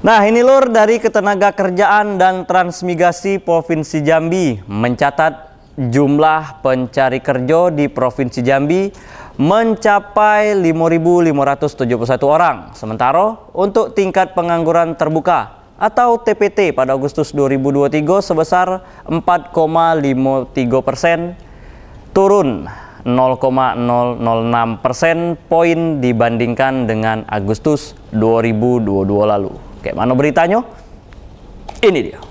Nah ini lur dari Ketenaga Kerjaan dan Transmigrasi Provinsi Jambi mencatat jumlah pencari kerja di Provinsi Jambi mencapai 5.571 orang. Sementara untuk tingkat pengangguran terbuka atau TPT pada Agustus 2023 sebesar 4,53 persen turun 0,006 persen poin dibandingkan dengan Agustus 2022 lalu. Kayak mana beritanya? Ini dia.